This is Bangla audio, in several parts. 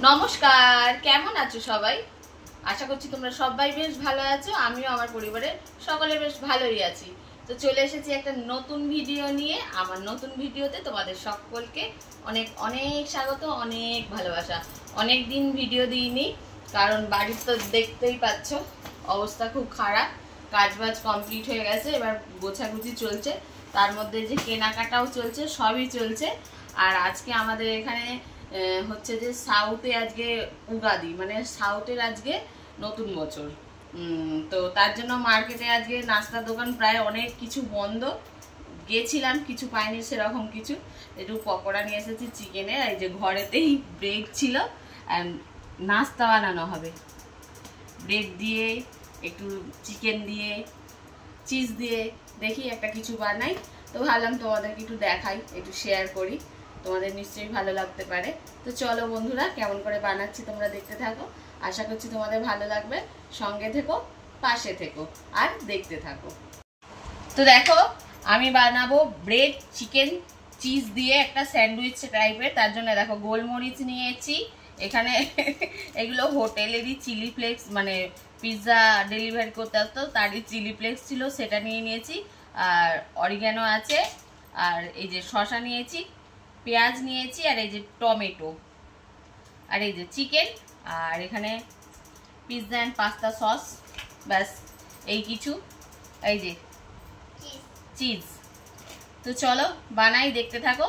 নমস্কার, কেমন আছো সবাই? আশা করছি তোমরা সবাই বেশ ভালো আছো, আমিও আমার পরিবারের সকলে বেশ ভালোই আছি। তো চলে এসেছি একটা নতুন ভিডিও নিয়ে। আমার নতুন ভিডিওতে তোমাদের সকলকে অনেক অনেক স্বাগত, অনেক ভালোবাসা। অনেক দিন ভিডিও দিইনি, কারণ বাড়ির তো দেখতেই পাচ্ছ, অবস্থা খুব খারাপ। কাজ বাজ কমপ্লিট হয়ে গেছে, এবার গোছাগুছি চলছে। তার মধ্যে যে কেনাকাটাও চলছে, সবই চলছে। আর আজকে আমাদের এখানে হচ্ছে যে সাউথে আজকে উগাদি মানে সাউথের আজকে নতুন বছর। তো তার জন্য মার্কেটে আজকে নাস্তার দোকান প্রায় অনেক কিছু বন্ধ। গেছিলাম, কিছু পাইনি সেরকম কিছু। একটু পকোড়া নিয়ে এসেছি চিকেনের এই যে ঘরেতেই ব্রেড ছিল। আর নাস্তা বানানো হবে। ব্রেড দিয়ে, একটু চিকেন দিয়ে চিজ দিয়ে, দেখি একটা কিছু বানাই। তো ভাবলাম তোমাদেরকে একটু দেখাই, একটু শেয়ার করি। তোমাদের নিশ্চয়ই ভালো লাগতে পারে। তো চলো বন্ধুরা, কেমন করে বানাচ্ছি তোমরা দেখতে থাকো। আশা করছি তোমাদের ভালো লাগবে। সঙ্গে থেকো, পাশে থেকো, আর দেখতে থাকো। তো দেখো, আমি বানাবো ব্রেড চিকেন চিজ দিয়ে একটা স্যান্ডউইচ টাইপের তার জন্য দেখো গোলমরিচ নিয়েছি। এখানে এগুলো হোটেলেরই চিলি ফ্লেক্স মানে পিৎজা ডেলিভারি করতে আসতো, তারই চিলি ফ্লেক্স ছিল, সেটা নিয়ে নিয়েছি। আর অরিগ্যানো আছে, আর এই যে শশা নিয়েছি। পেঁয়াজ নিয়েছি আর এই যে টমেটো। আর এই যে চিকেন আর এখানে পিৎজা অ্যান্ড পাস্তা সস ব্যাস এই কিছু। এই যে চিজ তো চলো বানাই দেখতে থাকো।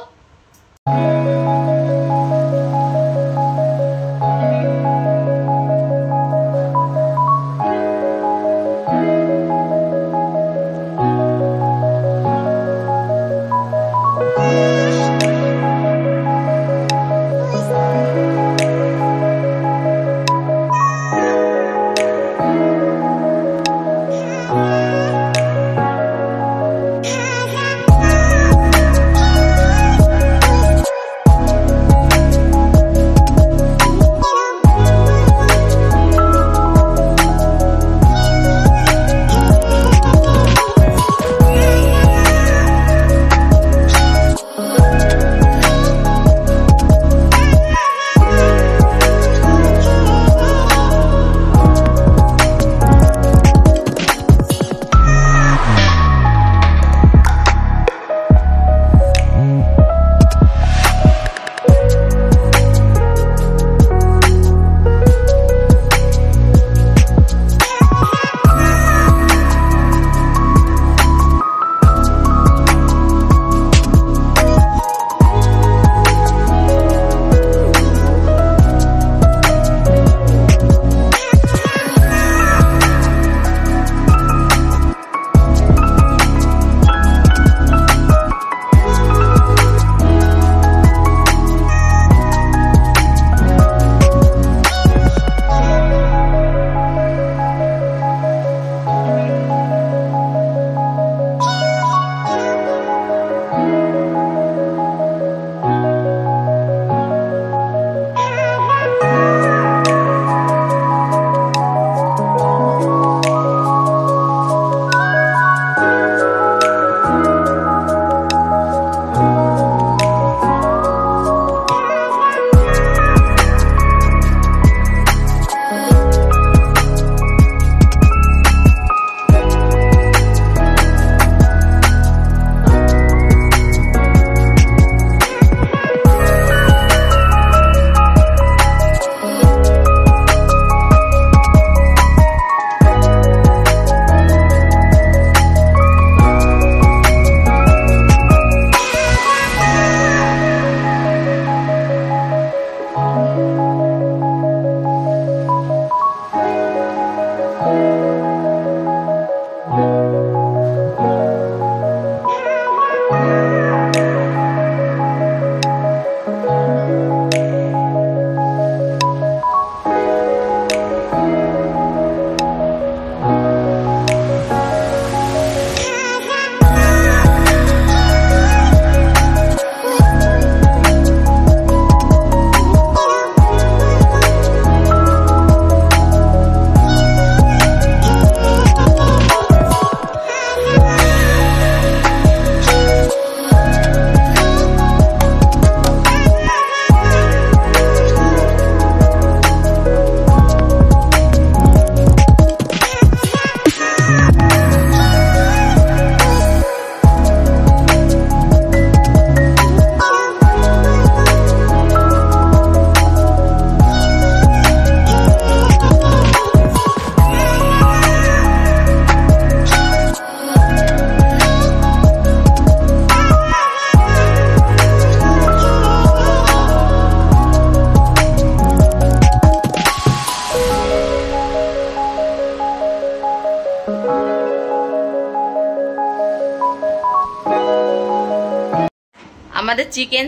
চিকেন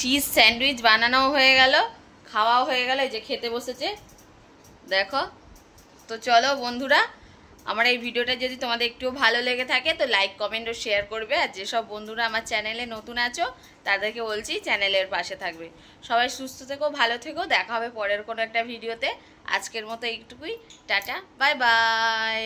চিজ স্যান্ডউইচ বানানো হয়ে গেল, খাওয়াও হয়ে গেল যে খেতে বসেছে। দেখো, তো চলো বন্ধুরা, আমার এই ভিডিওটা যদি তোমাদের একটু ভালো লেগে থাকে, তো লাইক কমেন্ট ও শেয়ার করবে। আর যেসব বন্ধুরা আমার চ্যানেলে নতুন আছো, তাদেরকে বলছি চ্যানেলের পাশে থাকবে। সবাই সুস্থ থেকো, ভালো থেকো, দেখা হবে পরের কোনো একটা ভিডিওতে। আজকের মতো এইটুকুই, টাটা বাই বাই